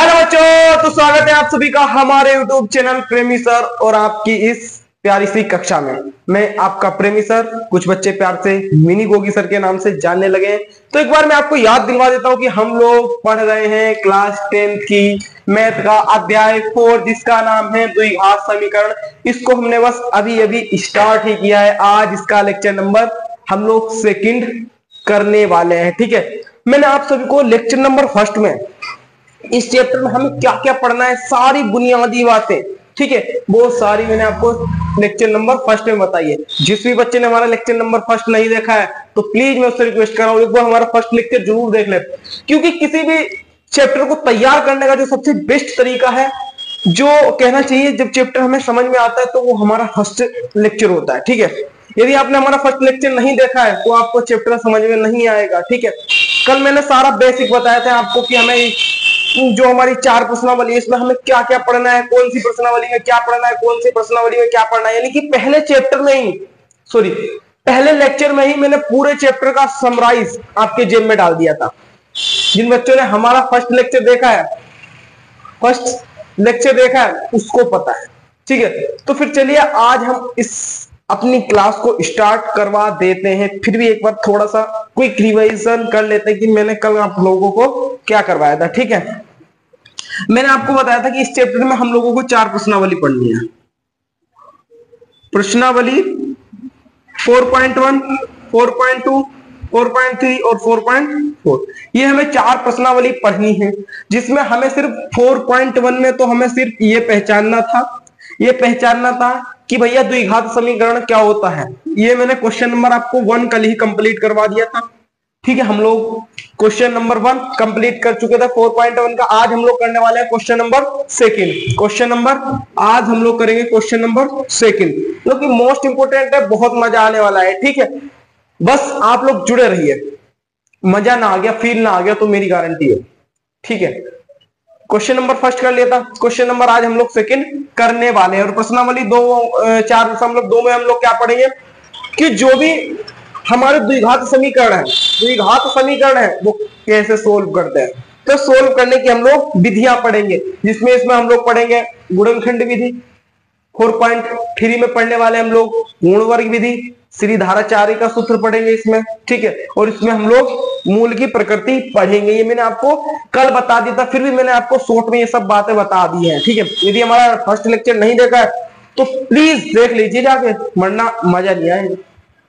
Hello बच्चों तो स्वागत है आप सभी का हमारे यूट्यूब चैनल प्रेमी सर और आपकी इस प्यारी सी कक्षा में। मैं आपका प्रेमी सर, कुछ बच्चे प्यार से मिनी गोगी सर के नाम से जानने लगे तो एक बार मैं आपको याद दिलवा देता हूँ कि हम लोग पढ़ रहे हैं क्लास टेंथ की मैथ का अध्याय फोर, जिसका नाम है द्विघात समीकरण। इसको हमने बस अभी अभी स्टार्ट ही किया है। आज इसका लेक्चर नंबर हम लोग सेकेंड करने वाले हैं, ठीक है? मैंने आप सभी को लेक्चर नंबर फ़र्स्ट में इस चैप्टर में हमें क्या क्या पढ़ना है, सारी बुनियादी बातें, ठीक है? वो सारी मैंने आपको लेक्चर नंबर फ़र्स्ट में बताई है। जिस भी बच्चे ने हमारा लेक्चर नंबर फ़र्स्ट नहीं देखा है तो प्लीज़ मैं उससे रिक्वेस्ट कर रहा हूँ, एक बार हमारा फ़र्स्ट लेक्चर ज़रूर देख ले। क्योंकि किसी भी चैप्टर को तैयार करने का जो सबसे बेस्ट तरीका है जो कहना चाहिए, जब चैप्टर हमें समझ में आता है तो वो हमारा फ़र्स्ट लेक्चर होता है, ठीक है? यदि आपने हमारा फ़र्स्ट लेक्चर नहीं देखा है तो आपको चैप्टर समझ में नहीं आएगा, ठीक है? कल मैंने सारा बेसिक बताया था आपको कि हमें जो हमारी चार प्रश्नावली है, इसमें हमें क्या क्या पढ़ना है, कौन सी प्रश्नावली में क्या पढ़ना है, कौन सी प्रश्नावली में क्या पढ़ना है, यानी कि पहले चैप्टर में ही सॉरी पहले लेक्चर में ही मैंने पूरे चैप्टर का समराइज आपके जेब में डाल दिया था। जिन बच्चों ने हमारा फ़र्स्ट लेक्चर देखा है फ़र्स्ट लेक्चर देखा है उसको पता है। ठीक है? तो फिर चलिए आज हम इस अपनी क्लास को स्टार्ट करवा देते हैं। फिर भी एक बार थोड़ा सा क्विक रिवाइजन कर लेते हैं कि मैंने कल आप लोगों को क्या करवाया था ठीक है? मैंने आपको बताया था कि इस चैप्टर में हम लोगों को चार प्रश्नावली पढ़नी है। प्रश्नावली 4.1, 4.2, 4.3 और 4.4 ये हमें चार प्रश्नावली पढ़नी है, जिसमें हमें सिर्फ़ 4.1 में तो हमें सिर्फ़ ये पहचानना था। ये पहचानना था कि भैया द्विघात समीकरण क्या होता है। ये मैंने क्वेश्चन नंबर आपको वन कल ही कंप्लीट करवा दिया था। ठीक है, हम लोग क्वेश्चन नंबर वन कंप्लीट कर चुके थे फोर पॉइंट वन का। आज हम लोग करने वाले हैं question number second question number आज हम लोग करेंगे क्वेश्चन नंबर सेकंड जो मोस्ट इंपोर्टेंट है, बहुत मज़ा आने वाला है। ठीक है बस आप लोग जुड़े रहिए। मज़ा ना आ गया फील ना आ गया तो मेरी गारंटी है। ठीक है? क्वेश्चन नंबर फ़र्स्ट कर लिया था। क्वेश्चन नंबर आज हम लोग सेकंड करने वाले हैं। और प्रश्नावली दो चार दशमलव दो में हम लोग क्या पढ़ेंगे? कि जो भी हमारे द्विघात समीकरण है, द्विघात समीकरण है, वो कैसे सोल्व करते हैं? तो सोल्व करने की हम लोग विधियाँ पढ़ेंगे, जिसमें इसमें हम लोग पढ़ेंगे गुणनखंड विधि फोर पॉइंट थ्री में पढ़ने वाले हम लोग गुण वर्ग विधि, श्री धाराचार्य का सूत्र पढ़ेंगे इसमें, ठीक है? और इसमें हम लोग मूल की प्रकृति पढ़ेंगे। ये मैंने आपको कल बता दिया था, फिर भी मैंने आपको शॉर्ट में ये सब बातें बता दी है, ठीक है? यदि हमारा फ़र्स्ट लेक्चर नहीं देखा है तो प्लीज़ देख लीजिए जाके, वरना मज़ा नहीं आएगा,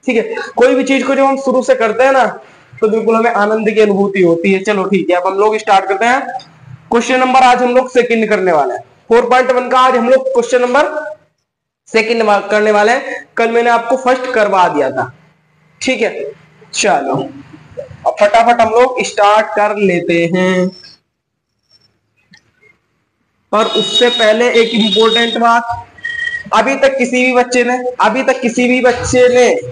ठीक है? कोई भी चीज़ को जब हम शुरू से करते हैं ना तो बिल्कुल हमें आनंद की अनुभूति होती है। चलो ठीक है, अब हम लोग स्टार्ट करते हैं। क्वेश्चन नंबर आज हम लोग सेकंड करने वाले हैं। फोर पॉइंट वन का आज हम लोग क्वेश्चन नंबर सेकंड करने वाले हैं। कल मैंने आपको फ़र्स्ट करवा दिया था। ठीक है? चलो। अब फटाफट हम लोग स्टार्ट कर लेते हैं। और उससे पहले एक इंपॉर्टेंट बात। अभी तक किसी भी बच्चे ने अभी तक किसी भी बच्चे ने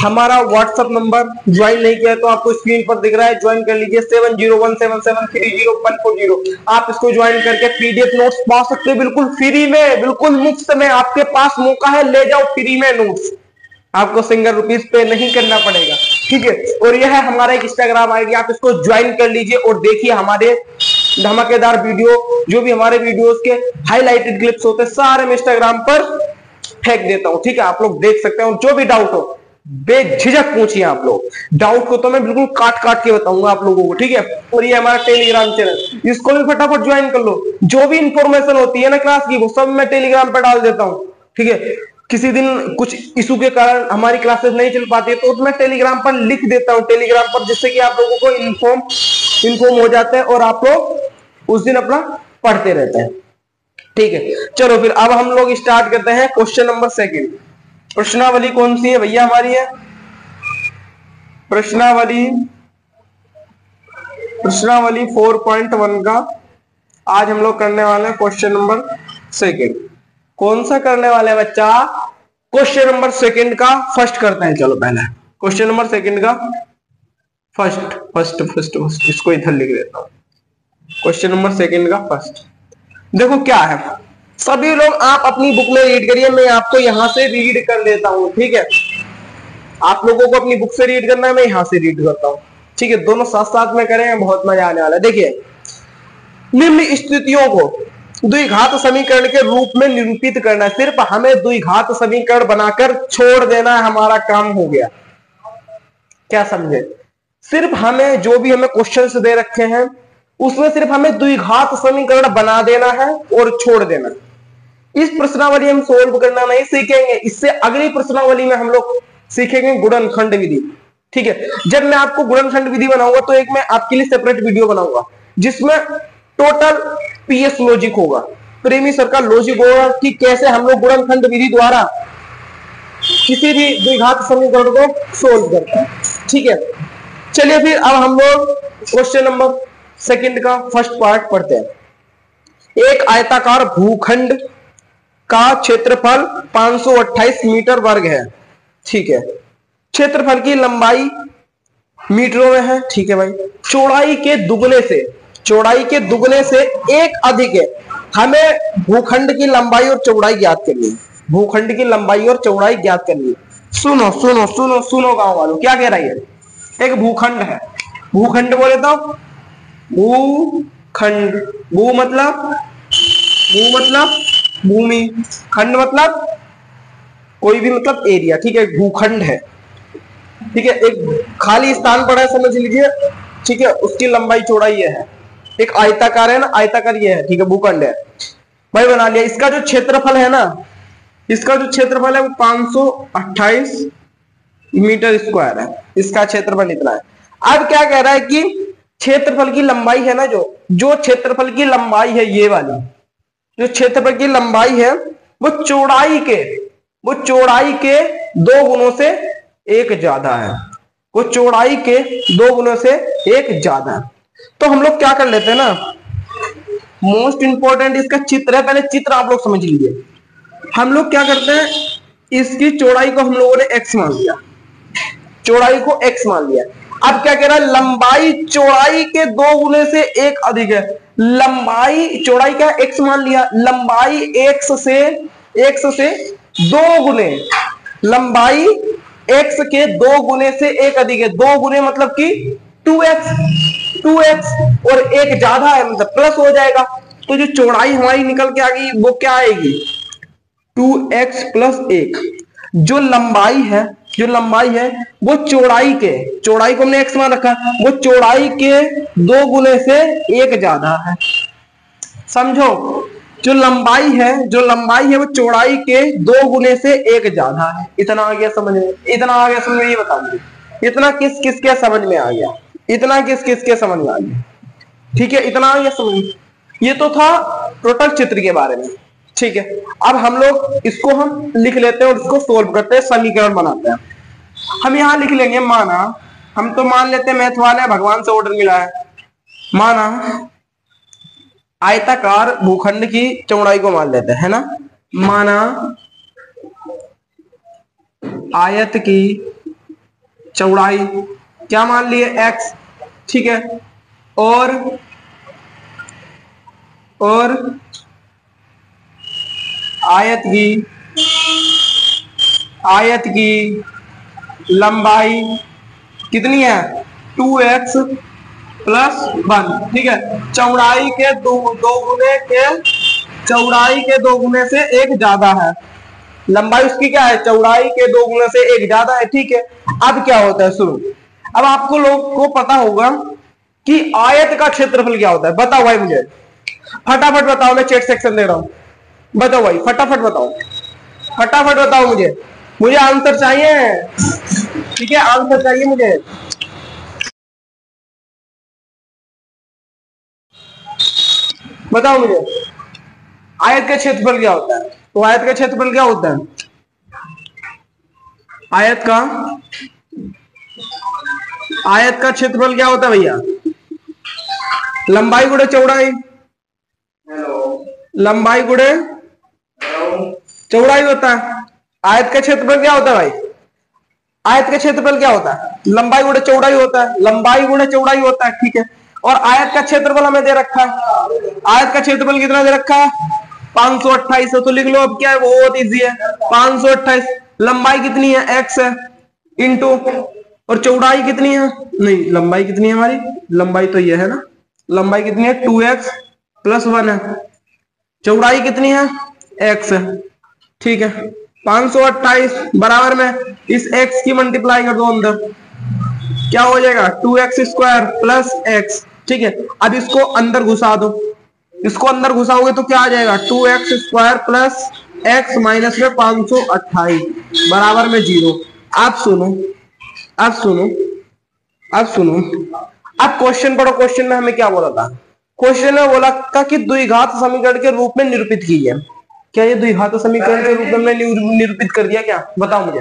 हमारा व्हाट्सएप नंबर ज्वाइन नहीं किया तो आपको स्क्रीन पर दिख रहा है ज्वाइन कर लीजिए seven zero one seven seven three zero one four zero आप इसको ज्वाइन करके पीडीएफ नोट्स पा सकते हो, बिल्कुल फ्री में, बिल्कुल मुफ़्त में। आपके पास मौका है, ले जाओ फ्री में नोट्स आपको सिंगल रुपीज़ पे नहीं करना पड़ेगा, ठीक है? और यह है हमारा एक इंस्टाग्राम आईडी आप इसको ज्वाइन कर लीजिए और देखिए हमारे धमाकेदार वीडियो जो भी हमारे वीडियोस के हाईलाइटेड क्लिप्स होते हैं, सारे मैं इंस्टाग्राम पर फेंक देता हूँ, ठीक है? आप लोग देख सकते हैं जो भी डाउट हो बेझिझक पूछिए आप लोग। डाउट को तो मैं बिल्कुल काट काट के बताऊँगा आप लोगों को, ठीक है? और ये हमारा टेलीग्राम चैनल इसको भी फटाफट ज्वाइन कर लो। जो भी इंफॉर्मेशन होती है ना क्लास की, वो सब मैं टेलीग्राम पर डाल देता हूँ, ठीक है? किसी दिन कुछ इशू के कारण हमारी क्लासेस नहीं चल पाती है तो मैं टेलीग्राम पर लिख देता हूँ टेलीग्राम पर, जिससे कि आप लोगों को इन्फॉर्म इन्फॉर्म हो जाते हैं और आप लोग उस दिन अपना पढ़ते रहते हैं। ठीक है? चलो फिर, अब हम लोग स्टार्ट करते हैं। क्वेश्चन नंबर सेकंड प्रश्नावली कौन सी है भैया हमारी है? प्रश्नावली प्रश्नावली 4.1 का आज हम लोग करने वाले हैं क्वेश्चन नंबर सेकंड। कौन सा करने वाले बच्चा क्वेश्चन नंबर सेकंड का फ़र्स्ट करते हैं? चलो पहले, क्वेश्चन नंबर सेकंड का फ़र्स्ट फ़र्स्ट फ़र्स्ट फ़र्स्ट, इसको इधर लिख देता हूँ। क्वेश्चन नंबर सेकंड का फ़र्स्ट। देखो क्या है। सभी लोग, आप अपनी बुक में रीड करिए, मैं आपको यहाँ से रीड कर लेता हूँ, ठीक है? आप लोगों को अपनी बुक से रीड करना है, मैं यहाँ से रीड करता हूँ। ठीक है, दोनों साथ साथ में करें, बहुत मज़ा आने वाला है। देखिए, निम्न स्थितियों को द्विघात समीकरण के रूप में निरूपित करना है। सिर्फ़ हमें द्विघात समीकरण बनाकर छोड़ देना है, हमारा काम हो गया। क्या समझे? सिर्फ़ हमें जो भी हमें क्वेश्चन दे रखे हैं, उसमें सिर्फ़ हमें द्विघात समीकरण बना देना है और छोड़ देना इस प्रश्नावली हम सोल्व करना नहीं सीखेंगे। इससे अगली प्रश्नावली में हम लोग सीखेंगे गुणनखंड विधि। ठीक है? जब मैं आपको गुणनखंड विधि बनाऊँगा तो एक मैं आपके लिए सेपरेट वीडियो बनाऊँगा, जिसमें टोटल पीएस लॉजिक होगा। प्रेमी सर का लॉजिक होगा कि कैसे हम लोग गुणनखंड विधि द्वारा किसी भी द्विघात समीकरण को सोल्व करते हैं। ठीक है? चलिए फिर अब हम लोग क्वेश्चन नंबर सेकंड का फ़र्स्ट पार्ट पढ़ते हैं। एक आयताकार भूखंड का क्षेत्रफल 528 मीटर वर्ग है। ठीक है। क्षेत्रफल की लंबाई मीटरों में है। ठीक है भाई। चौड़ाई के दुगने से, चौड़ाई के दुगने से एक अधिक है। हमें भूखंड की लंबाई और चौड़ाई ज्ञात करनी है। भूखंड की लंबाई और चौड़ाई ज्ञात करनी है। सुनो सुनो सुनो सुनो गाँव वालों, क्या कह रही है? एक भूखंड है। भूखंड बोले तो? भूखंड, भू मतलब? भू मतलब? भूमि, खंड मतलब कोई भी मतलब एरिया ठीक है? भूखंड है। ठीक है? एक खाली स्थान पड़ा है, समझ लीजिए। ठीक है? उसकी लंबाई चौड़ाई ये है। एक आयताकार है ना? आयताकार ये है, ठीक है? भूखंड है। भाई, बना लिया। इसका जो क्षेत्रफल है ना, इसका जो क्षेत्रफल है वो 528 मीटर स्क्वायर है। इसका क्षेत्रफल इतना है। अब क्या कह रहा है कि क्षेत्रफल की लंबाई है ना जो जो क्षेत्रफल की लंबाई है ये वाली जो क्षेत्रफल की लंबाई है, वो चौड़ाई के, वो चौड़ाई के दो गुणों से एक ज़्यादा है। वो चौड़ाई के दो गुणों से एक ज़्यादा है। तो हम लोग क्या कर लेते हैं ना? मोस्ट इंपॉर्टेंट इसका चित्र है, पहले चित्र आप लोग समझ लीजिए। हम लोग क्या करते हैं? इसकी चौड़ाई को हम लोगों ने एक्स मान लिया। चौड़ाई को एक्स मान लिया। अब क्या कह रहा है? लंबाई चौड़ाई के दो गुने से एक अधिक है। लंबाई, चौड़ाई क्या? एक्स मान लिया। लंबाई एक्स से एक्स से दो गुने। लंबाई एक्स के दो गुने से एक अधिक है। दो गुने मतलब कि टू एक्स टू एक्स और एक ज़्यादा है मतलब प्लस हो जाएगा। तो जो चौड़ाई हमारी निकल के आ गई, वो क्या आएगी? टू एक्स प्लस एक। जो लंबाई है जो लंबाई है, वो चौड़ाई के, चौड़ाई को हमने एक्स मान रखा, वो चौड़ाई के दो गुने से एक ज़्यादा है। समझो, जो लंबाई है, जो लंबाई है, वो चौड़ाई के दो गुने से एक ज़्यादा है। इतना आ गया समझ में, इतना आ गया समझ में ये बता दीजिए। इतना किस किस के समझ में आ गया? इतना किस किस के समझ में आ गया? ठीक है, इतना आ गया समझ ये तो था टोटल चित्र के बारे में। ठीक है? अब हम लोग इसको हम लिख लेते हैं और इसको सोल्व करते हैं, समीकरण बनाते हैं। हम यहाँ लिख लेंगे माना, हम तो मान लेते हैं मैथ वाले, भगवान से ऑर्डर मिला है। माना, आयताकार भूखंड की चौड़ाई को मान लेते हैं ना? माना, आयत की चौड़ाई, क्या मान लिए? एक्स ठीक है? और और आयत की आयत की लंबाई कितनी है? Two x plus one. ठीक है? चौड़ाई के दो दो गुने के, चौड़ाई के दो गुने से एक ज़्यादा है। लंबाई उसकी क्या है? चौड़ाई के दो गुने से एक ज़्यादा है। ठीक है? अब क्या होता है? शुरू अब आपको लोग को पता होगा कि आयत का क्षेत्रफल क्या होता है। बताओ भाई मुझे। फटाफट बताओ, मैं चेट सेक्शन दे रहा हूँ। बताओ भाई, फटाफट बताओ। फटाफट बताओ मुझे। मुझे आंसर चाहिए। ठीक है, आंसर चाहिए मुझे। बताओ मुझे। आयत का क्षेत्रफल क्या होता है? तो आयत का क्षेत्रफल क्या होता है? आयत का आयत का क्षेत्रफल क्या होता है भैया? लंबाई गुड़े चौड़ाई। लंबाई गुड़े चौड़ाई होता है। आयत का क्षेत्रफल क्या होता है भाई? आयत का क्षेत्रफल क्या होता है? लंबाई गुड़े चौड़ाई होता है। लंबाई गुड़े चौड़ाई होता है, ठीक है। और आयत का क्षेत्रफल हमें दे रखा है। आयत का क्षेत्रफल कितना दे रखा है? पाँच सौ अट्ठाईस तो लिख लो, अब क्या है? बहुत इजी है। पाँच सौ अट्ठाईस। लंबाई कितनी है? एक्स है। इंटू और चौड़ाई कितनी है? नहीं, लंबाई कितनी है हमारी? लंबाई तो ये है ना। लंबाई कितनी है? टू एक्स प्लस वन है। चौड़ाई कितनी है? एक्स है। ठीक है। पाँच सौ अट्ठाईस बराबर में इस एक्स की मल्टीप्लाई कर दो अंदर। क्या हो जाएगा? Two x square plus x ठीक है। अब इसको अंदर घुसा दो। इसको अंदर घुसाओगे तो क्या आ जाएगा? Two x square plus x minus में पाँच सौ अट्ठाईस बराबर में ज़ीरो अब सुनो। अब सुनो। अब सुनो। अब क्वेश्चन पढ़ो। क्वेश्चन में हमें क्या बोला था? क्वेश्चन में बोला था कि द्विघात समीकरण के रूप में निरूपित कीजिए क्या ये द्विघात समीकरण के रूप में निरूपित कर दिया क्या? बताओ मुझे।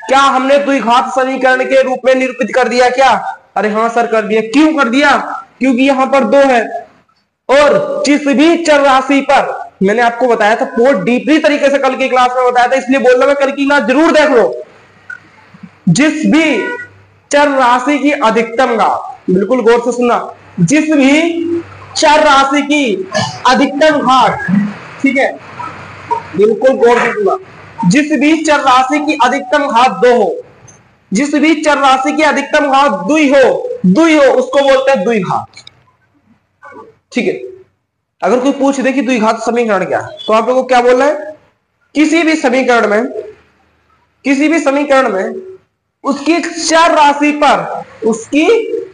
क्या हमने द्विघात समीकरण के रूप में निरूपित कर दिया क्या? अरे हाँ सर, कर दिया। क्यों कर दिया? क्योंकि यहाँ पर दो है। और जिस भी चर राशि पर, मैंने आपको बताया था बहुत डीपली तरीके से कल की क्लास में बताया था, इसलिए बोल रहा मैं कल की क्लास ज़रूर देख लो। जिस भी चर राशि की अधिकतम घात बिल्कुल गौर से सुनना, जिस भी चर राशि की अधिकतम घाट, ठीक है बिल्कुल गौर से सुनना जिस भी चर राशि की अधिकतम घात दो हो, जिस भी चर राशि की अधिकतम घात दुई हो दुई हो, उसको बोलते हैं दुई घात। ठीक है? अगर कोई पूछ दे कि दुई घात समीकरण क्या है तो आप लोगों को क्या बोलना है? किसी भी समीकरण में, किसी भी समीकरण में उसकी चर राशि पर, उसकी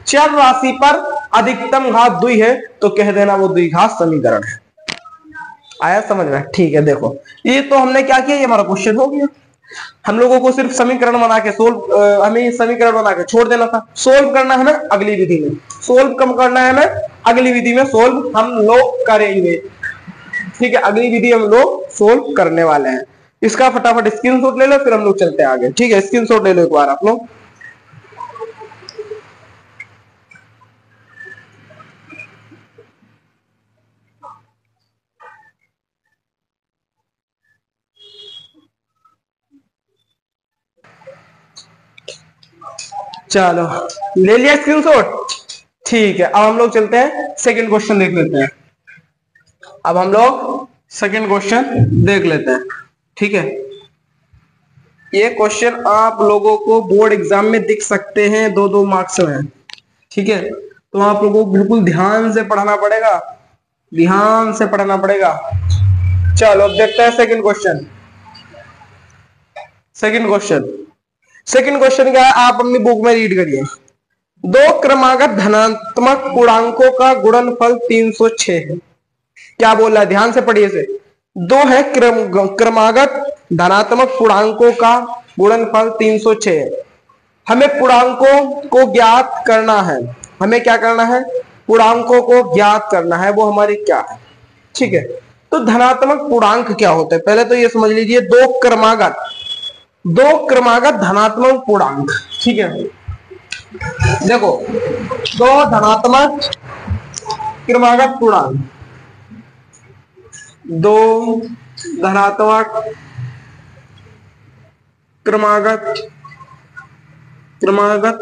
चर राशि पर अधिकतम घात दुई है तो कह देना वो द्विघात समीकरण है। आया समझ में? ठीक है, देखो। ये तो हमने क्या किया? ये हमारा क्वेश्चन हो गया। हम लोगों को सिर्फ़ समीकरण बना के सोल्व हमें समीकरण बना के छोड़ देना था। सोल्व करना है हमें अगली विधि में। सोल्व कम करना है हमें? अगली विधि में सोल्व हम लोग करेंगे। ठीक है, अगली विधि हम लोग सोल्व करने वाले हैं। इसका फटाफट स्क्रीनशॉट ले लो, फिर हम लोग चलते हैं आगे। ठीक है स्क्रीनशॉट ले लो एक बार आप लोग। चलो, ले लिया स्क्रीनशॉट ठीक है, अब हम लोग चलते हैं सेकंड क्वेश्चन देख लेते हैं। अब हम लोग सेकंड क्वेश्चन देख लेते हैं, ठीक है? ये क्वेश्चन आप लोगों को बोर्ड एग्ज़ाम में दिख सकते हैं दो दो मार्क्स में ठीक है? तो आप लोगों को बिल्कुल ध्यान से पढ़ना पड़ेगा, ध्यान से पढ़ना पड़ेगा। चलो, अब देखते हैं second question second question second question क्या है? आप अपनी बुक में रीड करिए। दो क्रमागत धनात्मक पूर्णांकों का गुणनफल 306 है। क्या बोल रहा है? ध्यान से पढ़िए से दो है क्रम, क्रमागत धनात्मक पूर्णांकों का गुणनफल 306 है। हमें पूर्णांकों को ज्ञात करना है। हमें क्या करना है? पूर्णांकों को ज्ञात करना है। वो हमारी क्या है? ठीक है। तो धनात्मक पूर्णांक क्या होते हैं? पहले तो ये समझ लीजिए, दो क्रमागत दो क्रमागत धनात्मक पूर्णांक, ठीक है? देखो, दो धनात्मक क्रमागत पूर्णांक, दो धनात्मक क्रमागत क्रमागत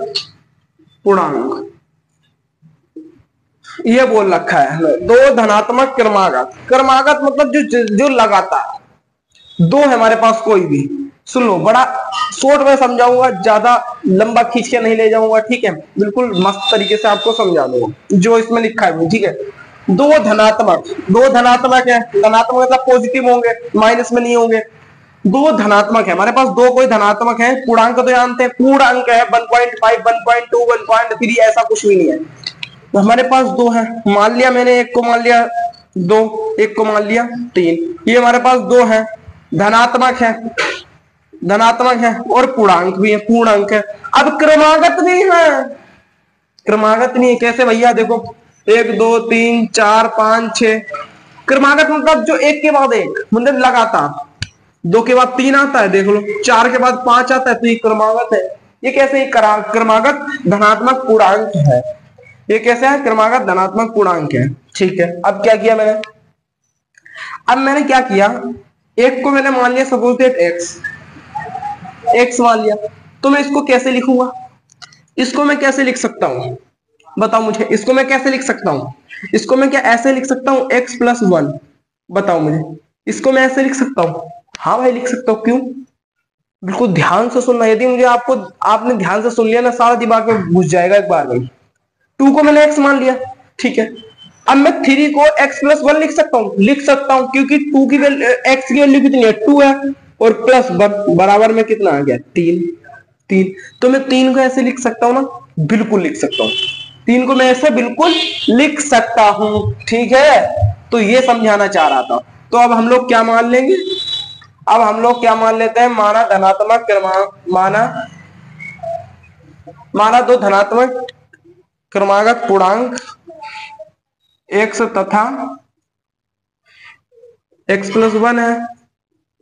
पूर्णांक। ये बोल रखा है दो धनात्मक क्रमागत। क्रमागत मतलब जो जो लगातार, दो है हमारे पास कोई भी। सुन लो, बड़ा शॉर्ट में समझाऊँगा, ज़्यादा लंबा खींच के नहीं ले जाऊँगा, ठीक है? बिल्कुल मस्त तरीके से आपको समझा दूँगा, जो इसमें लिखा है ठीक है? दो धनात्मक दो धनात्मक है, धनात्मक मतलब पॉजिटिव होंगे माइनस में नहीं होंगे। दो धनात्मक है, हमारे पास दो कोई धनात्मक है, पूर्णांक तो जानते हैं पूर्ण अंक है 1.5 1.2 1.3 ऐसा कुछ भी नहीं है। तो हमारे पास दो है, मान लिया मैंने, एक को मान लिया, दो, एक को मान लिया, तीन, ये हमारे पास दो है, धनात्मक है धनात्मक है और पूर्णांक भी है पूर्ण अंक है। अब क्रमागत नहीं है। क्रमागत नहीं है, कैसे भैया? देखो, एक, दो, तीन, चार, पाँच छ क्रमागत मतलब जो एक के बाद एक मतलब लगातार। दो के बाद तीन आता है, देख लो। चार के बाद पाँच आता है तो ये क्रमागत है। ये कैसे क्रमागत धनात्मक पूर्णांक है। ये कैसे है? क्रमागत धनात्मक पूर्णांक है। ठीक है, अब क्या किया मैंने? अब मैंने क्या किया? एक को मैंने मान लिया, सपोज़ डेट एक्स एक्स मान लिया। तो मैं इसको कैसे लिखूँगा? इसको मैं कैसे लिख सकता हूँ? बताओ मुझे, इसको मैं कैसे लिख सकता हूँ? इसको मैं क्या ऐसे लिख सकता हूँ? एक्स प्लस वन बताओ मुझे, इसको मैं ऐसे लिख सकता हूँ? हाँ भाई, लिख सकता हूँ, क्यों? बिल्कुल ध्यान से सुनना। यदि मुझे आपको, आपने ध्यान से सुन लिया ना, सारा दिमाग में घुस जाएगा एक बार में। टू को मैंने एक्स मान लिया, ठीक है। अब मैं थ्री को एक्स प्लस वन लिख सकता हूँ? लिख सकता हूँ, क्योंकि टू की एक्स की वैल्यू कितनी है? टू है। और प्लस वन बराबर में कितना आ गया? तीन। तीन। तो मैं तीन को ऐसे लिख सकता हूँ ना? बिल्कुल लिख सकता हूँ। तीन को मैं ऐसे बिल्कुल लिख सकता हूँ। ठीक है? तो ये समझाना चाह रहा था। तो अब हम लोग क्या मान लेंगे? अब हम लोग क्या मान लेते हैं? माना धनात्मक क्रमांक माना माना दो धनात्मक क्रमागत पूर्णांक। एक्स तथा। एक्स प्लस वन है।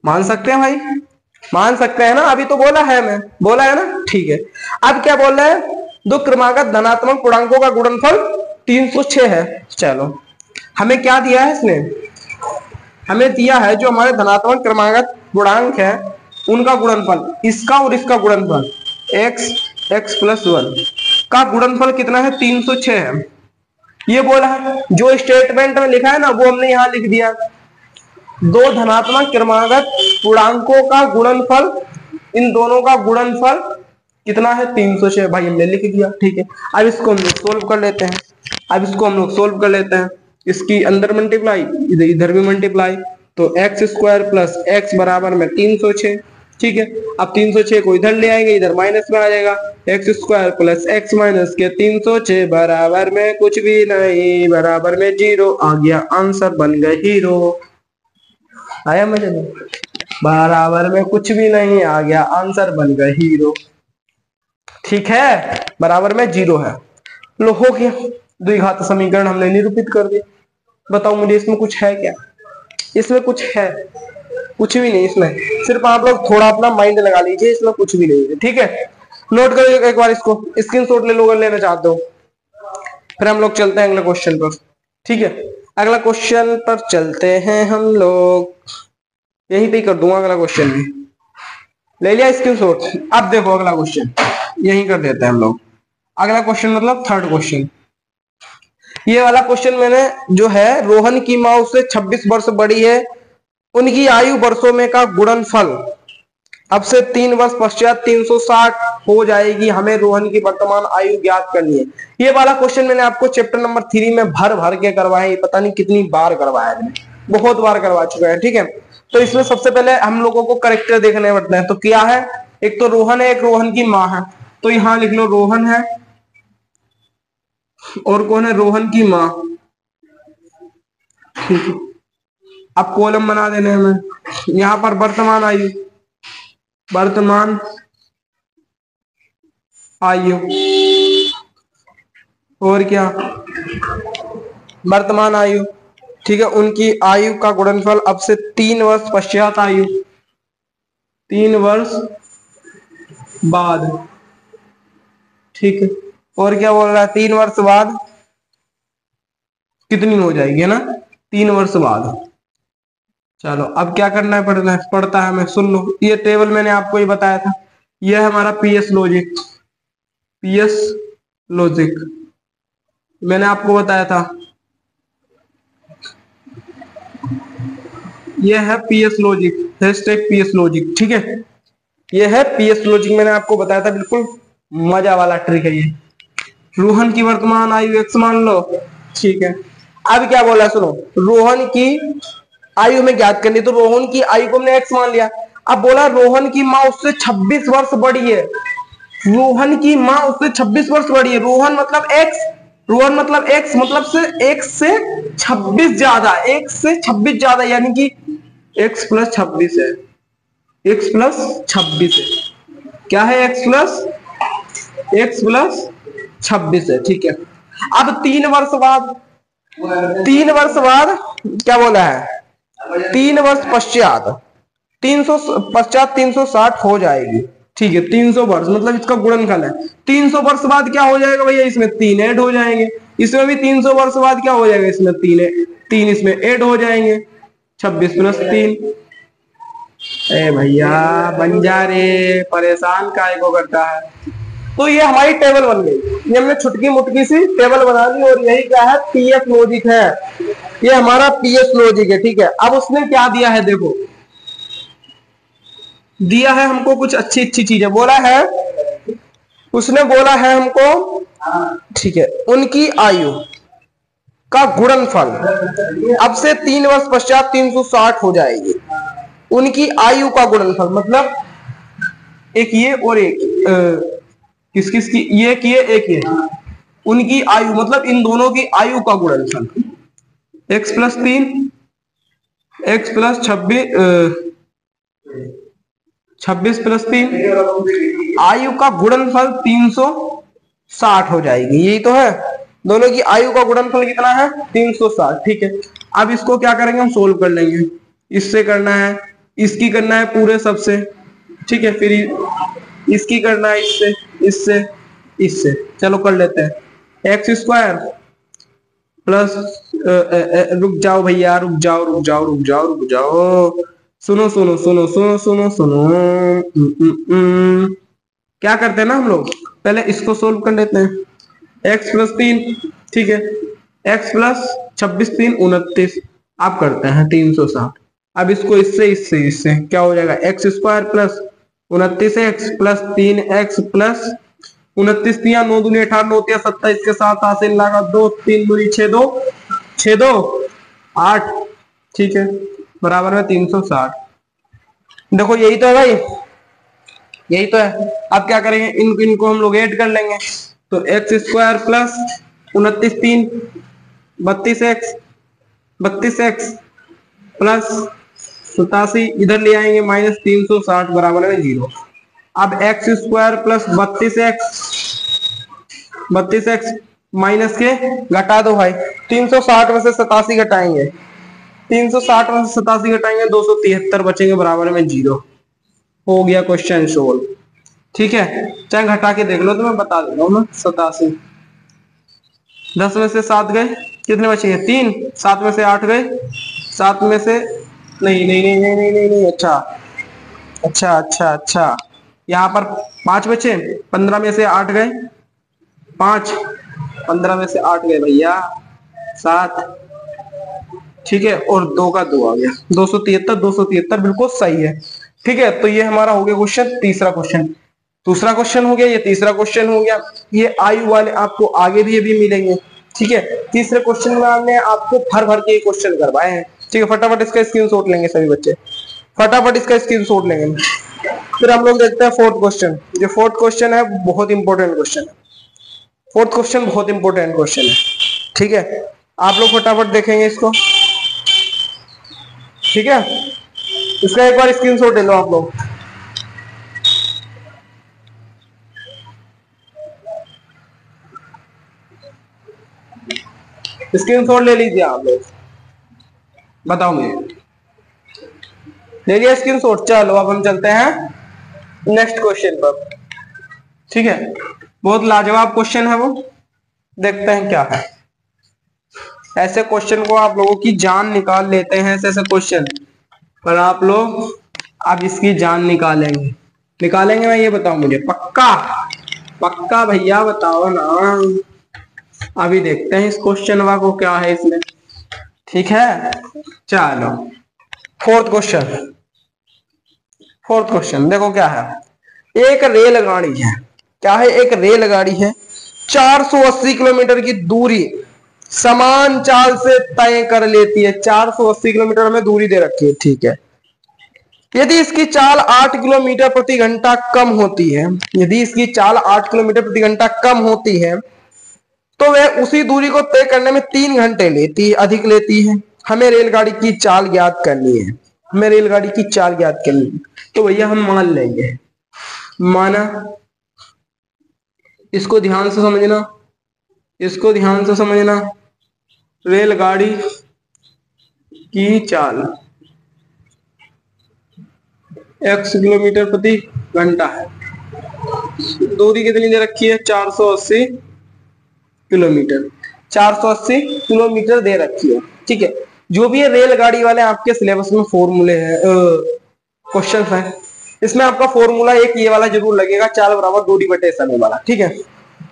मान सकते हैं भाई? मान सकते हैं ना? अभी तो बोला है मैं बोला है ना? ठीक है। अब क्या बोल रहे हैं? दो क्रमागत धनात्मक पूर्णांकों का गुणनफल 306 है। चलो। हमें क्या दिया है इसने? हमें दिया है जो हमारे धनात्मक क्रमागत गुणांक है, उनका गुणनफल। इसका और इसका गुणनफल। X x प्लस वन का गुणनफल कितना है? 306 है। ये बोला है। जो स्टेटमेंट में लिखा है ना, वो हमने यहाँ लिख दिया। दो धनात्मक क्रमागत पूर्णांकों का गुणनफल। इन दोनों का गुणनफल कितना है? तीन सौ छह। भाई, हमने लिख दिया, ठीक है। अब इसको हम लोग सोल्व कर लेते हैं। अब इसको हम लोग सोल्व कर लेते हैं। इसकी अंदर मल्टीप्लाई इधर भी मल्टीप्लाई तो एक्स स्क्वायर प्लस एक्स बराबर में तीन सौ छह, ठीक है? अब तीन सौ छह को इधर ले आएँगे, इधर माइनस में आ जाएगा। X square plus x minus के तीन सौ छह बराबर में कुछ भी नहीं, बराबर में ज़ीरो आ गया। आंसर बन गए हीरो आया मज़े में बराबर में कुछ भी नहीं आ गया। आंसर बन गया हीरो। ठीक है? बराबर में ज़ीरो है। लो, हो गया। द्विघात समीकरण हमने निरूपित कर दिया। बताओ मुझे इसमें कुछ है क्या? इसमें कुछ है। कुछ भी नहीं इसमें। सिर्फ़ आप लोग थोड़ा अपना माइंड लगा लीजिए, इसमें कुछ भी नहीं है। ठीक है? नोट कर एक बार इसको। स्क्रीन शॉट ले लो, अगर लेना चाहते हो। फिर हम लोग चलते हैं अगले क्वेश्चन पर। ठीक है? अगला क्वेश्चन पर चलते हैं हम लोग। यही पे कर दूँगा अगला क्वेश्चन भी। ले लिया स्क्रीन शॉट अब देखो अगला क्वेश्चन यही कर देते हैं हम लोग। अगला क्वेश्चन मतलब थर्ड क्वेश्चन ये वाला क्वेश्चन मैंने जो है, रोहन की माँ उससे 26 वर्ष बड़ी है। उनकी आयु वर्षों में का गुणनफल। अब से तीन वर्ष पश्चात 360 हो जाएगी हमें रोहन की वर्तमान आयु ज्ञात करनी है। ये वाला क्वेश्चन मैंने आपको चैप्टर नंबर थ्री में भर भर के करवाया है। पता नहीं कितनी बार करवाया मैंने बहुत बार करवा चुका है, ठीक है? तो इसमें सबसे पहले हम लोगों को करेक्टर देखने पड़ते हैं। तो क्या है? एक तो रोहन है, एक रोहन की माँ है। तो यहाँ लिख लो, रोहन है और कौन है? रोहन की माँ। अब कॉलम बना देने हमें। यहाँ पर वर्तमान आयु। वर्तमान आयु। और क्या? वर्तमान आयु। ठीक है, उनकी आयु का गुणनफल अब से तीन वर्ष पश्चात आयु। तीन वर्ष बाद। ठीक है, और क्या बोल रहा है? तीन वर्ष बाद कितनी हो जाएगी, है ना? तीन वर्ष बाद। चलो, अब क्या करना है पड़ना है पड़ता है मैं सुन लो, ये टेबल मैंने आपको ही बताया था। ये हमारा पीएस लॉजिक पीएस लॉजिक मैंने आपको बताया था। ये है PS logic hashtag PS logic ठीक है? ये है पीएस लॉजिक मैंने आपको बताया था, बिल्कुल मज़ा वाला ट्रिक है ये। रोहन की वर्तमान आयु एक्स मान लो। ठीक है। अब क्या बोला, सुनो। रोहन की आयु में ज्ञात करनी तो रोहन की आयु को हमने एक्स मान लिया। अब बोला, रोहन की माँ उससे 26 वर्ष बड़ी है। रोहन की माँ उससे 26 वर्ष बड़ी है। रोहन मतलब एक्स रोहन मतलब एक्स मतलब से एक्स से 26 ज़्यादा एक्स से 26 ज़्यादा, यानी कि एक्स प्लस छब्बीस है। एक्स प्लस छब्बीस है। क्या है एक्स प्लस एक्स प्लस छब्बीस है, ठीक है। अब तीन वर्ष बाद, तीन वर्ष बाद क्या बोला है? तीन वर्ष पश्चात, तीन सौ पश्चात तीन सौ साठ हो जाएगी। ठीक है, तीन सौ वर्ष मतलब इसका गुणनफल है। तीन सौ वर्ष बाद क्या हो जाएगा भैया? इसमें तीन ऐड हो जाएँगे। इसमें भी तीन सौ वर्ष बाद क्या हो जाएगा? इसमें तीन तीन इसमें ऐड हो जाएँगे। छब्बीस प्लस तीन। ए भैया बंजारे परेशान काय को करता है। तो ये हमारी टेबल बन गई। ये हमने छुटकी मुटकी सी टेबल बना ली और यही क्या है? पीएफ लॉजिक है। ये हमारा पीएस लॉजिक है, ठीक है? अब उसने क्या दिया है, देखो। दिया है हमको कुछ अच्छी अच्छी चीज़ें। बोला है, उसने बोला है हमको, ठीक है, उनकी आयु का गुणनफल। अब से तीन वर्ष पश्चात 360 हो जाएगी। उनकी आयु का गुणनफल मतलब एक ये और एक किस किस की? ये एक ये एक ये। उनकी आयु मतलब इन दोनों की आयु का गुणनफल एक्स प्लस तीन एक्स प्लस छब्बीस छब्बीस प्लस तीन, आयु का गुणनफल तीन सौ साठ हो जाएगी। यही तो है। दोनों की आयु का गुणनफल कितना है? तीन सौ साठ। ठीक है। अब इसको क्या करेंगे? हम सोल्व कर लेंगे। इससे करना है, इसकी करना है पूरे सबसे। ठीक है, फिर इसकी करना है इससे इससे इससे। चलो कर लेते हैं। एक्स स्क्वायर प्लस रुक जाओ भैया, रुक जाओ रुक जाओ रुक जाओ रुक जाओ। सुनो सुनो सुनो सुनो सुनो सुनो। क्या करते हैं ना हम लोग? पहले इसको सोल्व कर लेते हैं। एक्स प्लस तीन, ठीक है। एक्स प्लस छब्बीस, तीन, उनतीस। आप करते हैं, तीन सौ साठ। अब इसको इससे इससे इससे, क्या हो जाएगा? एक्स स्क्वायर प्लस उनतीस एक्स प्लस तीन एक्स प्लस उनतीस तिया, नौ दुनिया अठारह नौ तिया, सत्ताईस के साथ हासिल, लगा दो, तीन दुनी, छह दो छह दो, आठ, ठीक है, बराबर में तीन सौ साठ। देखो, यही तो है भाई, यही तो है। अब क्या करेंगे, इन, इनको हम लोग ऐड कर लेंगे। तो एक्स स्क्वायर प्लस उनतीस तीन, बत्तीस एक्स बत्तीस एक्स प्लस सतासी इधर ले आएँगे माइनस तीन सौ साठ बराबर में ज़ीरो। अब एक्स स्क्वायर प्लस बत्तीस एक्स बत्तीस एक्स माइनस के घटा दो भाई। तीन सौ साठ में से सतासी घटाएँगे। तीन सौ साठ में से सतासी घटाएँगे, दो सौ तिहत्तर बचेंगे बराबर में ज़ीरो। हो गया क्वेश्चन सोल्व ठीक है? चाहे घटा के देख लो तो मैं बता दे रहा हूँ सतासी। दस में से सात गए, कितने बचेंगे तीन। सात में से आठ गए, सात में से नहीं नहीं नहीं नहीं नहीं नहीं, नहीं अच्छा। अच्छा अच्छा अच्छा। यहाँ पर पाँच बचे पंद्रह में से आठ गए। पाँच पंद्रह में से आठ गए भैया। सात ठीक है और दो का दो आ गया। दो सौ तिहत्तर दो सौ तिहत्तर बिल्कुल सही है। ठीक है तो ये हमारा हो गया क्वेश्चन तीसरा क्वेश्चन दूसरा क्वेश्चन हो गया ये तीसरा क्वेश्चन हो गया। ये आयु वाले आपको आगे भी अभी मिलेंगे। ठीक है तीसरे क्वेश्चन में हमने आपको भर भर के क्वेश्चन करवाए हैं। ठीक है, फटाफट इसका स्क्रीन लेंगे सभी बच्चे। फटाफट इसका स्क्रीन लेंगे। फिर हम लोग देखते हैं फोर्थ क्वेश्चन जो फोर्थ क्वेश्चन है, बहुत इंपॉर्टेंट क्वेश्चन है। फोर्थ क्वेश्चन बहुत इंपॉर्टेंट क्वेश्चन है। ठीक है? आप लोग फटाफट देखेंगे इसको। ठीक है? इसका एक बार स्क्रीन शॉट ले लो आप लोग। स्क्रीन शॉट ले लीजिए आप लोग। बताओ मुझे ले लिया स्क्रीन शॉट चलो अब हम चलते हैं नेक्स्ट क्वेश्चन पर। ठीक है? बहुत लाजवाब क्वेश्चन है वो। देखते हैं क्या है। ऐसे क्वेश्चन को आप लोगों की जान निकाल लेते हैं ऐसे ऐसे क्वेश्चन पर आप लोग अब इसकी जान निकालेंगे। निकालेंगे मैं ये बताऊँ मुझे। पक्का? पक्का भैया बताओ ना। अभी देखते हैं इस क्वेश्चन वा को क्या है इसमें। ठीक है? चलो। फोर्थ क्वेश्चन फोर्थ क्वेश्चन देखो क्या है। एक रेलगाड़ी है। क्या है एक रेलगाड़ी है? 480 किलोमीटर की दूरी। समान चाल से तय कर लेती है। 480 किलोमीटर में दूरी दे रखी है। ठीक है। यदि इसकी चाल 8 किलोमीटर प्रति घंटा कम होती है, यदि इसकी चाल 8 किलोमीटर प्रति घंटा कम होती है तो वह उसी दूरी को तय करने में तीन घंटे लेती अधिक लेती है। हमें रेलगाड़ी की चाल ज्ञात करनी है। हमें रेलगाड़ी की चाल ज्ञात करनी है। तो भैया हम मान लेंगे। माना, इसको ध्यान से समझना, इसको ध्यान से समझना, रेलगाड़ी की चाल एक्स किलोमीटर प्रति घंटा है। दूरी कितनी दे रखी है? 480 किलोमीटर। 480 किलोमीटर दे रखी है। ठीक है? जो भी है रेलगाड़ी वाले आपके सिलेबस में फॉर्मूले हैं क्वेश्चन है, इसमें आपका फॉर्मूला एक ये वाला ज़रूर लगेगा, चार बराबर दूरी बटे समय वाला। ठीक है?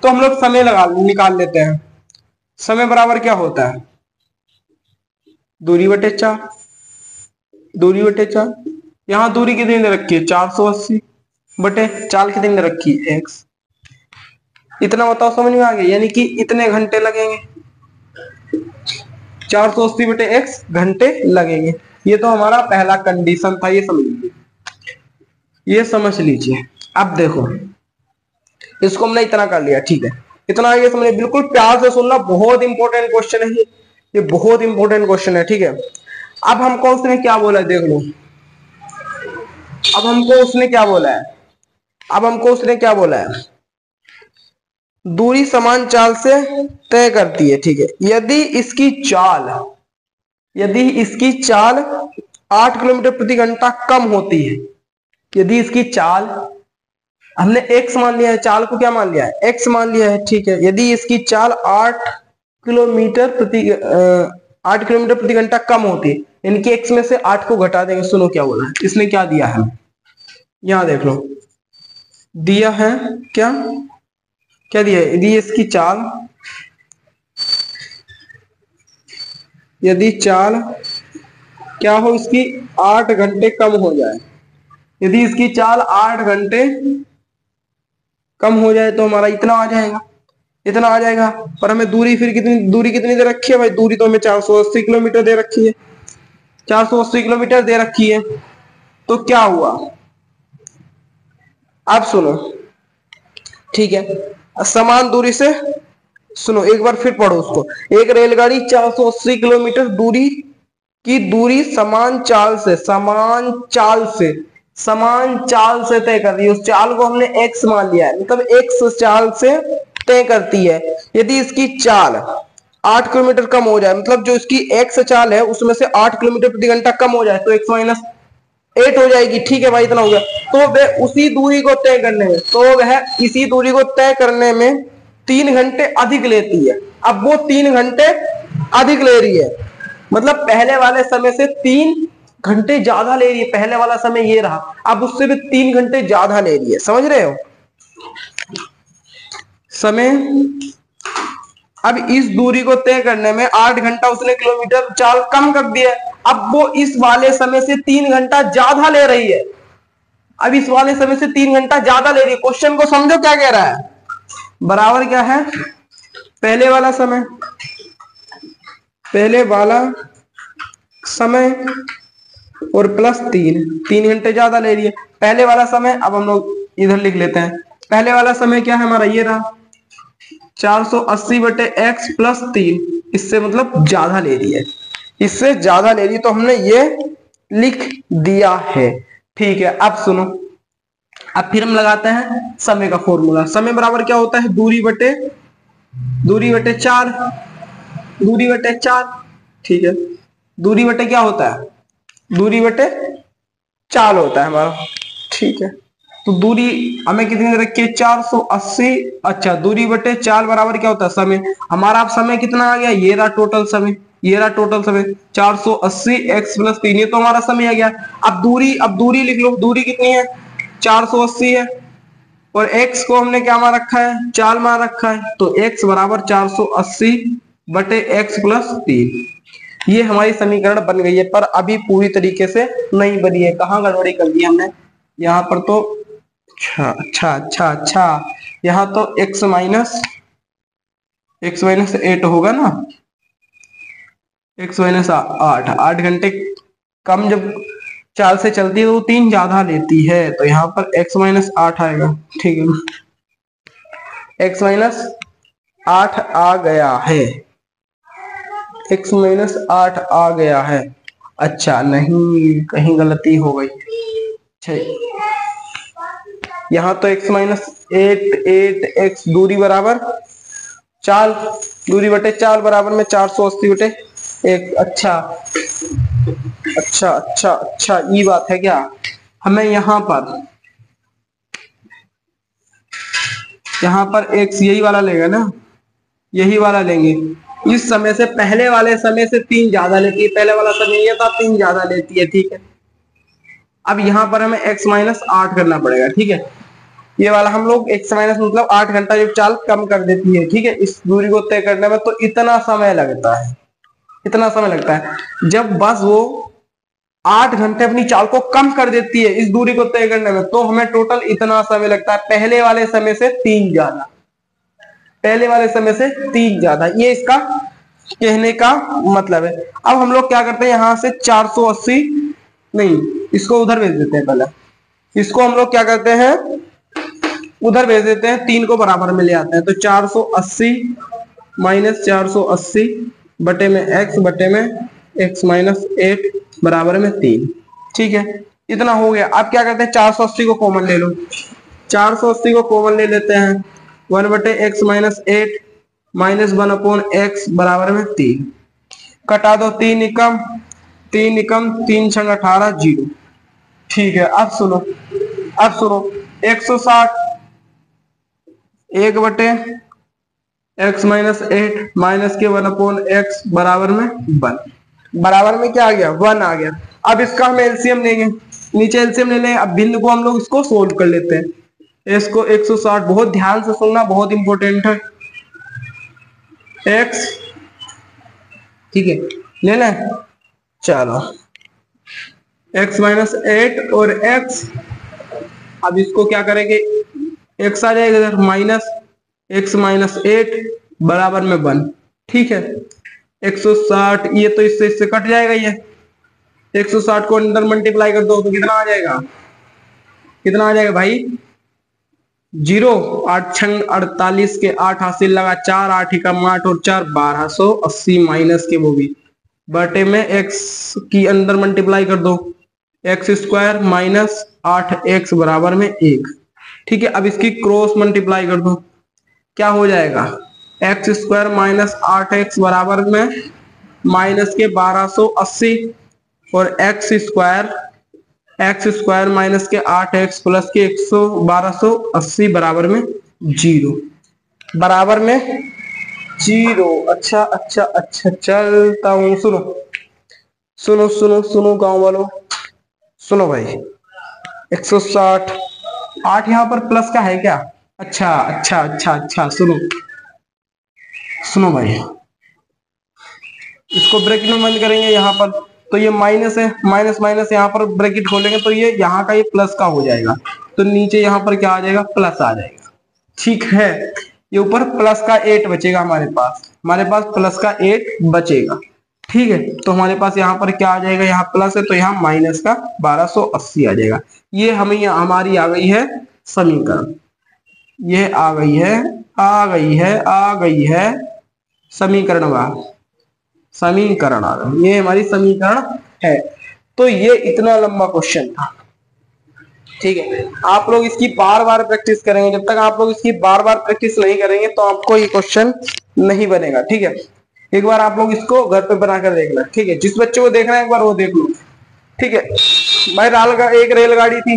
तो हम लोग समय लगा, निकाल लेते हैं। समय बराबर क्या होता है? दूरी बटे चार दूरी बटे चार। यहाँ दूरी कितनी दे रखी है? चार सौ अस्सी बटे चाल कितनी दे रखी है? एक्स इतना बताओ, समझ में आ गया? यानी कि इतने घंटे लगेंगे। चार सौ अस्सी बटे एक्स घंटे लगेंगे। ये तो हमारा पहला कंडीशन था, ये समझ लीजिए। ये समझ लीजिए। अब देखो, इसको हमने इतना कर लिया, ठीक है। इतना आगे समझ बिल्कुल प्यार से सुनना बहुत इंपॉर्टेंट क्वेश्चन है ये। ये बहुत इंपॉर्टेंट क्वेश्चन है, ठीक है। अब हमको उसने क्या बोला है, देख लो। अब हमको उसने क्या बोला है? अब हमको उसने क्या बोला है? दूरी समान चाल से तय करती है, ठीक है। यदि इसकी चाल, यदि इसकी चाल आठ किलोमीटर प्रति घंटा कम होती है, यदि इसकी चाल, हमने एक्स मान लिया है, चाल को क्या मान लिया है? एक्स मान लिया है, ठीक है। यदि इसकी चाल आठ किलोमीटर प्रति आठ किलोमीटर प्रति घंटा कम होती है, इनकी एक्स में से आठ को घटा देंगे, सुनो क्या बोला है। इसने क्या दिया है? यहाँ देख लो। दिया है क्या? क्या दिया यदि इसकी चाल, यदि चाल क्या हो, इसकी आठ घंटे कम हो जाए। यदि इसकी चाल आठ घंटे कम हो जाए तो हमारा इतना आ जाएगा। इतना आ जाएगा। पर हमें दूरी फिर कितनी, दूरी कितनी दे रखी है भाई? दूरी तो हमें चार सौ अस्सी किलोमीटर दे रखी है। चार सौ अस्सी किलोमीटर दे रखी है। तो क्या हुआ? अब सुनो। ठीक है? समान दूरी से, सुनो, एक बार फिर पढ़ो उसको। एक रेलगाड़ी 480 किलोमीटर दूरी की दूरी समान चाल से, समान चाल से, समान चाल से तय कर रही है। उस चाल को हमने एक्स मान लिया है। मतलब एक्स चाल से तय करती है। यदि इसकी चाल आठ किलोमीटर कम हो जाए मतलब जो इसकी एक्स चाल है, उसमें से आठ किलोमीटर प्रति घंटा कम हो जाए तो एक्स माइनस एट हो जाएगी। ठीक है भाई, इतना हो गया। तो वह उसी दूरी को तय करने में तो वह इसी दूरी को तय करने में तीन घंटे अधिक लेती है। अब वो तीन घंटे अधिक ले रही है। मतलब पहले वाले समय से तीन घंटे ज़्यादा ले रही है, पहले वाला समय ये रहा, अब उससे भी तीन घंटे ज़्यादा ले रही है। समझ रहे हो? समय, अब इस दूरी को तय करने में आठ घंटा उसने किलोमीटर चाल कम कर दिया अब वो इस वाले समय से तीन घंटा ज़्यादा ले रही है। अब इस वाले समय से तीन घंटा ज़्यादा ले रही क्वेश्चन को समझो क्या कह रहा है। बराबर क्या है? पहले वाला समय। पहले वाला समय और प्लस तीन। तीन घंटे ज़्यादा ले रही है। पहले वाला समय, अब हम लोग इधर लिख लेते हैं। पहले वाला समय क्या है हमारा? ये रहा। 480 बटे एक्स प्लस तीन। इससे मतलब ज़्यादा ले रही है। इससे ज़्यादा ले रही है तो हमने ये लिख दिया है। ठीक है, अब सुनो। अब फिर हम लगाते हैं समय का फॉर्मूला समय बराबर क्या होता है? दूरी बटे दूरी बटे चार, दूरी बटे चार, ठीक है। दूरी बटे क्या होता है? दूरी बटे चार होता है हमारा, ठीक है। तो दूरी हमें कितनी रखी है? चार सौ अस्सी। अच्छा दूरी बटे चार बराबर क्या होता है? समय। हमारा अब समय कितना आ गया? ये रहा टोटल समय। ये रहा टोटल समय, चार सौ अस्सी एक्स प्लस तीन, ये तो हमारा समय आ गया। अब दूरी अब दूरी लिख लो, दूरी कितनी है? चार सौ अस्सी है। और x को हमने क्या मान रखा है? चार मान रखा है। तो x बराबर चार सौ अस्सी बटे एक्स प्लस तीन। ये हमारी समीकरण बन गई है, पर अभी पूरी तरीके से नहीं बनी है। कहाँ गड़बड़ी कर दी हमने? यहाँ पर तो अच्छा अच्छा अच्छा अच्छा यहाँ तो x minus x minus eight होगा ना? एक्स माइनस आठ। आठ घंटे कम जब चाल से चलती है तो तीन ज़्यादा लेती है। तो यहाँ पर x माइनस आठ आएगा। ठीक है। x माइनस आठ आ गया है। x माइनस आठ आ गया है। अच्छा नहीं, कहीं गलती हो गई। यहाँ तो x minus eight eight x दूरी बराबर चाल दूरी बटे चाल बराबर में चार सौ अस्सी बटे एक अच्छा अच्छा अच्छा अच्छा ये बात है क्या? हमें यहाँ पर यहाँ पर एक यही वाला लेगा ना? यही वाला लेंगे। इस समय से पहले वाले समय से तीन ज़्यादा लेती है, पहले वाला समय ये था, तीन ज़्यादा लेती है, ठीक है? अब यहाँ पर हमें x माइनस आठ करना पड़ेगा, ठीक है? ये वाला हम लोग एक्स माइनस मतलब आठ घंटा जब चाल कम कर देती है, ठीक है? इस दूरी को तय करने में तो इतना समय लगता है। इतना समय लगता है। जब बस वो आठ घंटे अपनी चाल को कम कर देती है, इस दूरी को तय करने में तो हमें टोटल इतना समय लगता है। पहले वाले समय से तीन ज़्यादा। पहले वाले समय से तीन ज़्यादा। ये इसका कहने का मतलब है। अब हम लोग क्या करते हैं, यहाँ से 480 नहीं, इसको उधर भेज देते हैं पहले। इसको हम लोग क्या करते हैं, उधर भेज देते हैं, तीन को बराबर में ले आते हैं। तो 480 माइनस चार बटे में x बटे में x माइनस एट बराबर में तीन। ठीक है? इतना हो गया। अब क्या करते हैं? 480 को कॉमन ले लो। 480 को कॉमन ले लेते हैं। वन बटे x minus eight minus one upon x बराबर में तीन। कटा दो तीन निकम तीन निकम तीन छंग अठारह, ज़ीरो। ठीक है, अब सुनो। अब सुनो। एक सौ साठ, एक बटे एक्स माइनस एट माइनस के वन अपॉन एक्स बराबर में वन बराबर में क्या आ गया? वन आ गया. अब इसका हम एलसीएम लेंगे. नीचे एलसीएम ले लें, अब भिन्न को हम लोग इसको सोल्व कर लेते हैं. इसको 160 बहुत ध्यान से सुनना, बहुत इंपॉर्टेंट है. एक्स ठीक है, ले लें. चलो. एक्स माइनस एट और एक्स अब इसको क्या करेंगे? एक्स आ जाएगा इधर माइनस एक्स माइनस एट बराबर में वन। ठीक है? 160 ये तो इससे इससे कट जाएगा ये। 160 को अंदर मल्टीप्लाई कर दो तो कितना आ जाएगा? कितना आ जाएगा भाई? ज़ीरो। आठ छंग अड़तालीस के आठ हासिल लगा, चार आठ कम आठ और चार बारह सो अस्सी माइनस के वो भी। बटे में एक्स की अंदर मल्टीप्लाई कर दो। एक्स स्क्वायर माइनस आठ एक्स बराबर में एक। ठीक है? अब इसकी क्रॉस मल्टीप्लाई कर दो। क्या हो जाएगा? एक्स स्क्वायर माइनस आठ एक्स बराबर में माइनस के बारह सो अस्सी और x square x square minus के आठ एक्स प्लस के एक सौ बारह सौ अस्सी बराबर में ज़ीरो। बराबर में ज़ीरो। अच्छा अच्छा अच्छा चलता हूँ। सुनो सुनो सुनो सुनो गाँव वालों। सुनो भाई, एक सौ साठ। आठ यहाँ पर प्लस का है क्या? अच्छा अच्छा अच्छा अच्छा सुनो। सुनो भाई। इसको ब्रेकेट में बंद करेंगे यहाँ पर। तो ये माइनस है माइनस माइनस यहाँ पर ब्रैकेट खोलेंगे तो ये यहाँ का ये प्लस का हो जाएगा। तो नीचे यहाँ पर क्या आ जाएगा? प्लस आ जाएगा। ठीक है। ये ऊपर प्लस का एट बचेगा हमारे पास। हमारे पास प्लस का एट बचेगा। ठीक है। तो हमारे पास यहाँ पर क्या आ जाएगा? यहाँ प्लस है तो यहाँ माइनस का 1280 आ जाएगा। ये हमें हमारी आ गई है समीकरण। ये आ गई है, आ गई है, आ गई है। समीकरण वाह समीकरण। आ रहा ये हमारी समीकरण है। तो ये इतना लंबा क्वेश्चन था। ठीक है। आप लोग इसकी बार बार प्रैक्टिस करेंगे। जब तक आप लोग इसकी बार बार प्रैक्टिस नहीं करेंगे तो आपको ये क्वेश्चन नहीं बनेगा। ठीक है। एक बार आप लोग इसको घर पे बनाकर देखना ठीक है। जिस बच्चे को देखना है, एक बार वो देख लो। ठीक है। भाई, राल एक रेलगाड़ी थी।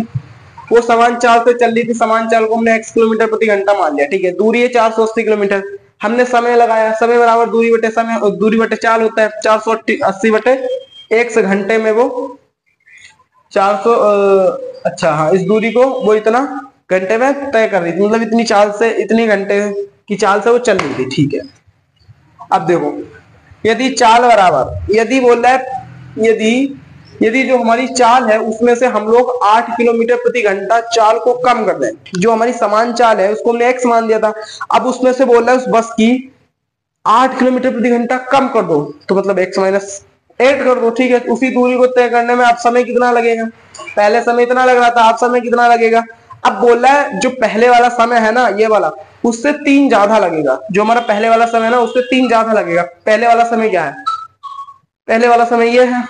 वो समान चाल से चल रही थी, समान चाल को हमने एक्स किलोमीटर प्रति घंटा मान लिया, ठीक है? दूरी है चार सौ अस्सी किलोमीटर। हमने समय लगाया, समय बराबर दूरी बटे समय, दूरी बटे चाल होता है, चार सौ अस्सी बटे एक से घंटे में वो चार सौ अच्छा हाँ इस दूरी को वो इतना घंटे में तय कर रही थी मतलब इतनी चाल से, इतनी घंटे की चाल से वो चल रही थी, ठीक है? अब देखो, यदि चाल बराबर, यदि बोल रहा है, यदि यदि जो हमारी चाल है, उसमें से हम लोग आठ किलोमीटर प्रति घंटा चाल को कम कर दें। जो हमारी समान चाल है, उसको हमने एक्स मान दिया था। अब उसमें से बोल है उस बस की आठ किलोमीटर प्रति घंटा कम कर दो। तो मतलब एक्स माइनस एट कर दो, ठीक है? उसी दूरी को तय करने में आप समय कितना लगेगा? पहले समय इतना लग रहा था आप समय कितना लगेगा? अब बोल रहा है, जो पहले वाला समय है ना, ये वाला, उससे तीन ज़्यादा लगेगा। जो हमारा पहले वाला समय है ना, उससे तीन ज़्यादा लगेगा। पहले वाला समय क्या है? पहले वाला समय ये है।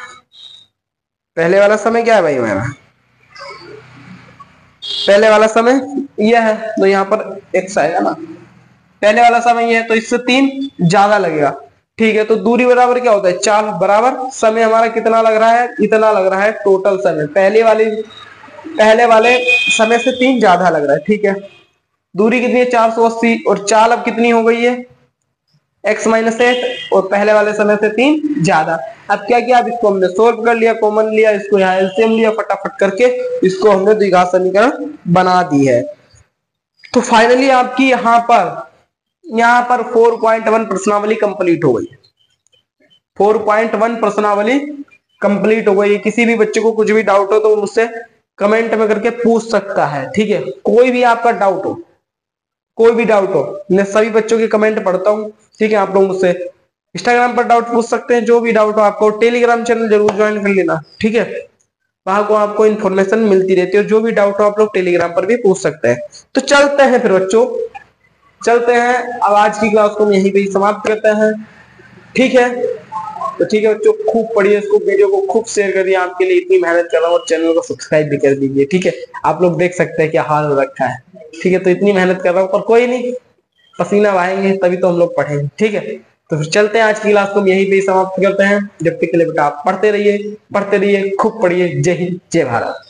पहले वाला समय क्या है भाई मेरा पहले वाला समय यह है तो यहाँ पर एक्स आएगा ना। पहले वाला समय यह है तो इससे तीन ज़्यादा लगेगा। ठीक है तो दूरी बराबर क्या होता है? चाल बराबर। समय हमारा कितना लग रहा है? इतना लग रहा है टोटल समय। पहले वाले पहले वाले समय से तीन ज़्यादा लग रहा है, ठीक है। दूरी कितनी है? चार सौ अस्सी। और चाल अब कितनी हो गई है? एक्स माइनस एट और पहले वाले समय से तीन ज़्यादा। अब क्या किया? अब इसको हमने सोल्व कर लिया कॉमन लिया, इसको यहाँ एलसीएम लिया, फटाफट करके इसको हमने द्विघात समीकरण बना दी है। तो फाइनली आपकी यहाँ पर यहाँ पर 4.1 प्रश्नावली कंप्लीट हो गई। 4.1 प्रश्नावली कंप्लीट हो गई। किसी भी बच्चे को कुछ भी डाउट हो तो मुझसे कमेंट में करके पूछ सकता है, ठीक है? कोई भी आपका डाउट हो। कोई भी डाउट हो, मैं सभी बच्चों के कमेंट पढ़ता हूँ, ठीक है? आप लोग मुझसे इंस्टाग्राम पर डाउट पूछ सकते हैं, जो भी डाउट हो आपको टेलीग्राम चैनल ज़रूर ज्वाइन कर लेना, ठीक है? वहाँ को आपको इन्फॉर्मेशन मिलती रहती है जो भी डाउट हो आप लोग टेलीग्राम पर भी पूछ सकते हैं। तो चलते हैं फिर बच्चों, चलते हैं। अब आज की क्लास को यहीं पे समाप्त करते हैं, ठीक है? तो ठीक है, बच्चों, खूब पढ़िए इसको वीडियो को खूब शेयर करिए, आपके लिए इतनी मेहनत कर रहा हूँ और चैनल को सब्सक्राइब भी कर दीजिए, ठीक है? आप लोग देख सकते हैं क्या हाल हो रखा है, ठीक है? तो इतनी मेहनत कर रहा हूँ पर कोई नहीं, पसीना बहाएँगे, तभी तो हम लोग पढ़ेंगे, ठीक है? तो फिर चलते हैं आज की क्लास को, हम यहीं पे समाप्त करते हैं, जब तक के लिए बेटा आप पढ़ते रहिए पढ़ते रहिए, खूब पढ़िए, जय हिंद, जय भारत।